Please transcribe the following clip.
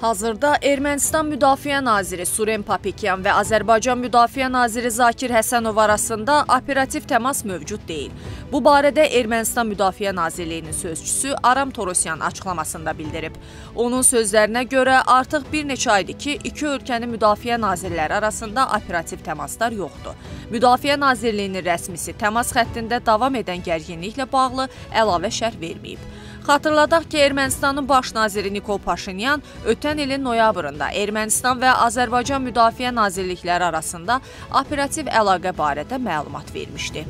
Hazırda Ermənistan Müdafiə naziri Suren Papikyan və Azərbaycan Müdafiə naziri Zakir Həsənov arasında operativ təmas mövcud deyil. Bu barədə Ermənistan Müdafiə Nazirliyinin sözçüsü Aram Torosyan açıqlamasında bildirib. Onun sözlərinə görə artıq bir neçə aydır ki, iki ölkənin müdafiə nazirləri arasında operativ təmaslar yoxdur. Müdafiə Nazirliyinin rəsmisi təmas xəttində davam edən gərginliklə bağlı əlavə şərh verməyib. Xatırladaq ki, Ermənistanın baş naziri Nikol Paşinyan ötən ilin noyabrında Ermənistan və Azərbaycan Müdafiə Nazirlikləri arasında operativ əlaqə barədə məlumat vermişdi.